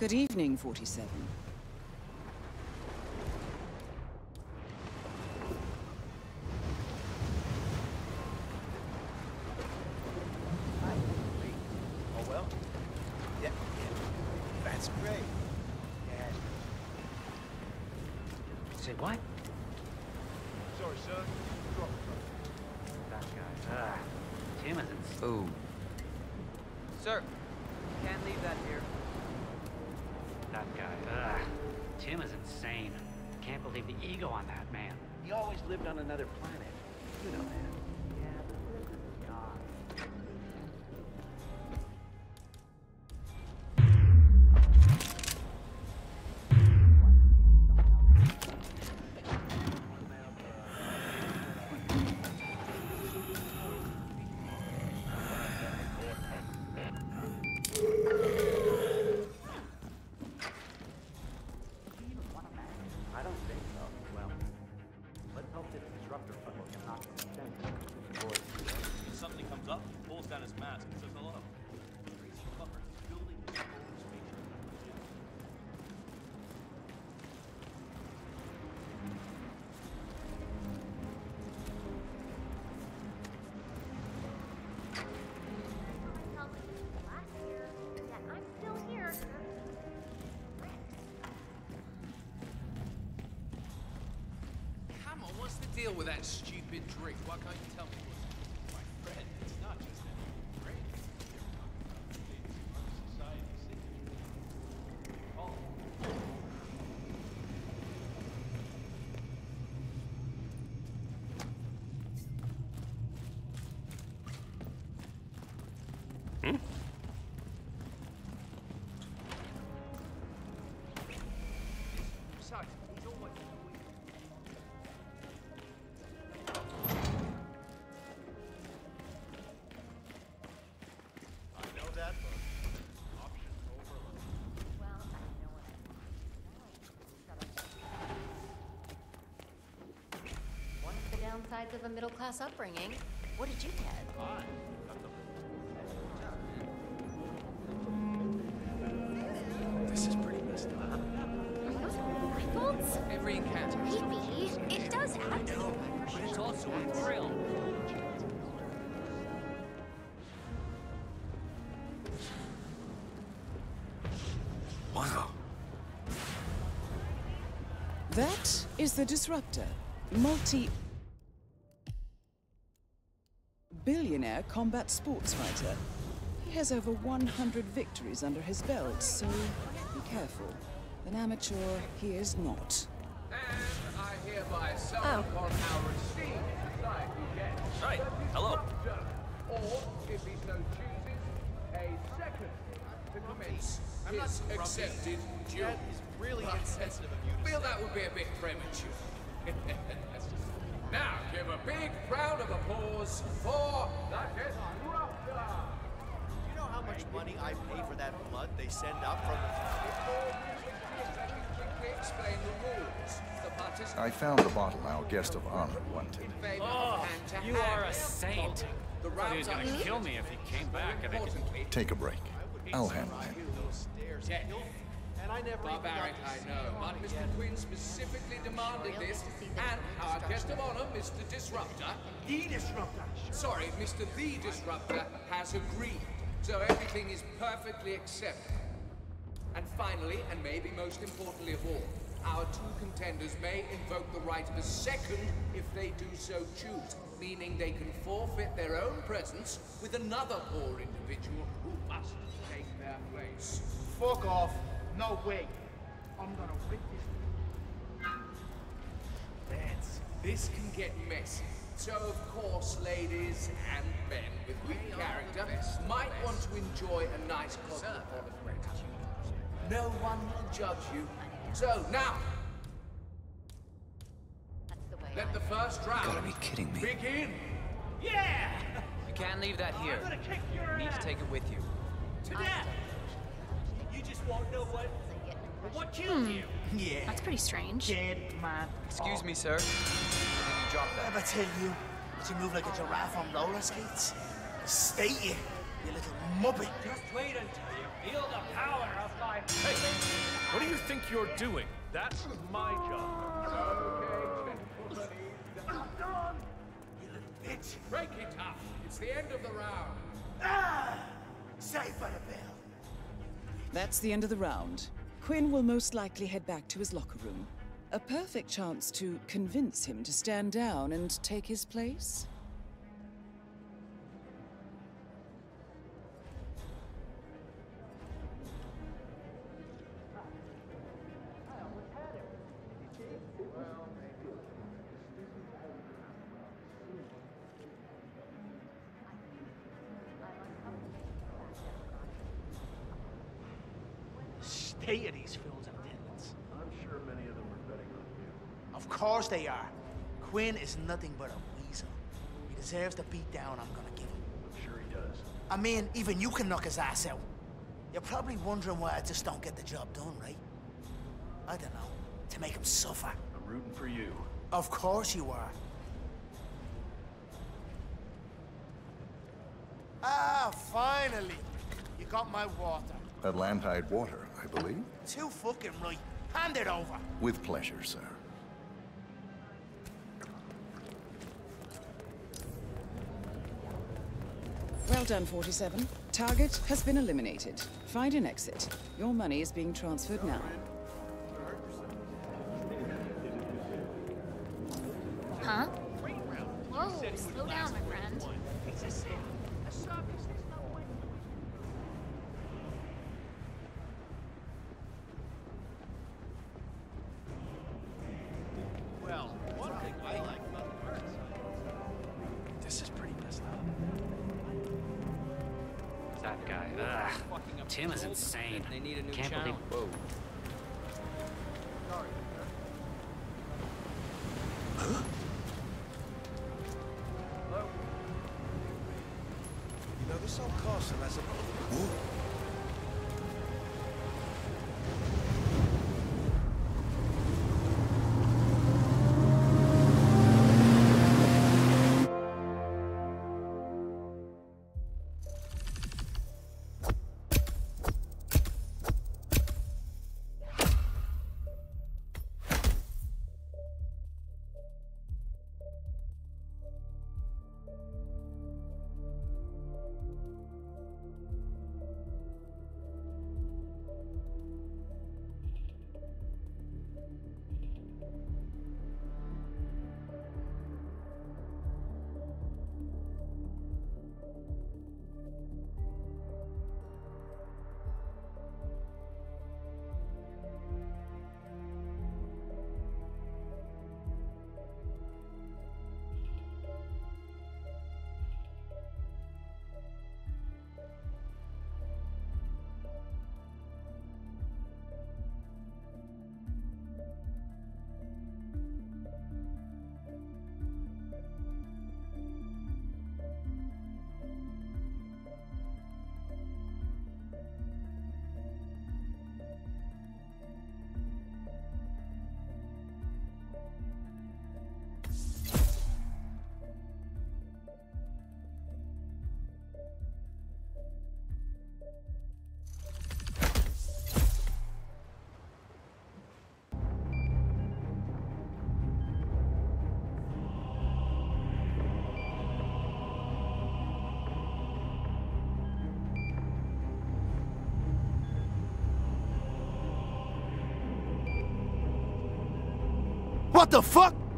Good evening, 47. Oh well. Yeah, yeah. That's great. Yeah. Say what? Sorry, sir. That guy. Ah, Timothy's. Ooh. Sir, can't leave that here. That guy. Ah, Tim is insane. Can't believe the ego on that man. He always lived on another planet. You know that. If something comes up, he pulls down his mask deal with that stupid drink? Why can't you tell me? The downsides of a middle class upbringing. What did you get? This is pretty messed up. Are those rifles? Every encounter. Maybe. It does add to the But it's also a thrill. Wow. That is the Disruptor. Multi. Billionaire combat sports fighter. He has over 100 victories under his belt, so be careful. An amateur he is not. And I hereby sell Oh. upon our esteemed society guest. Right. Hello. Or, if he so chooses, a second to commence I'm not his grumpy. accepted duel. That is really Right. insensitive of you to Feel say. that would be a bit premature. now, give a big round of applause for the Disruptor. Do you know how much money I pay for that blood they send up from Quickly explain the rules. I found the bottle our guest of honor wanted. Oh, of hand to you are a saint. The Thought he was gonna kill me if he came back. I think Importantly, Take a break. I'll handle him. Those stairs? Yeah. And I never Barbaric, even got I to see know, but Mr. yet. Quinn specifically demanded this, you'll get to see the and our guest of honor, Mr. Disruptor, the Disruptor, sorry, Mr. The Disruptor, has agreed, so everything is perfectly accepted. And finally, and maybe most importantly of all, our two contenders may invoke the right of a second if they do so choose, meaning they can forfeit their own presence with another poor individual who must take their place. Fuck off. No way. I'm gonna rip this. That's, this can get messy. So, of course, ladies and men with weak character might want to enjoy a nice cosmopolitan No one will judge you. So, now, That's the way let the first round Gotta be kidding me. begin. Yeah! You can't leave that here. You need to take it with you. To death. You just won't know what. What killed you? Yeah. That's pretty strange. Dead man. Excuse me, sir. Did you drop that? Ever tell you that you move like a giraffe on roller skates? State you. you little muppet. Just wait until you feel the power of my... Hey, what do you think you're doing? That's my job. Okay, done. You little bitch. Break it up. It's the end of the round. Ah! Safe for the bell. That's the end of the round. Quinn will most likely head back to his locker room. A perfect chance to convince him to stand down and take his place. State of these fools and villains. I'm sure many of them are betting on you. Of course they are. Quinn is nothing but a weasel. He deserves the beatdown I'm gonna give him. I'm sure he does. I mean, even you can knock his ass out. You're probably wondering why I just don't get the job done, right? I don't know. To make him suffer. I'm rooting for you. Of course you are. Ah, finally! You got my water. Atlantide water, I believe. Too fucking right. Hand it over. With pleasure, sir. Well done, 47. Target has been eliminated. Find an exit. Your money is being transferred now. Huh? Whoa, slow down, my friend. That guy. Ugh. Tim is insane. They need a new Can't believe. Whoa. You What the fuck?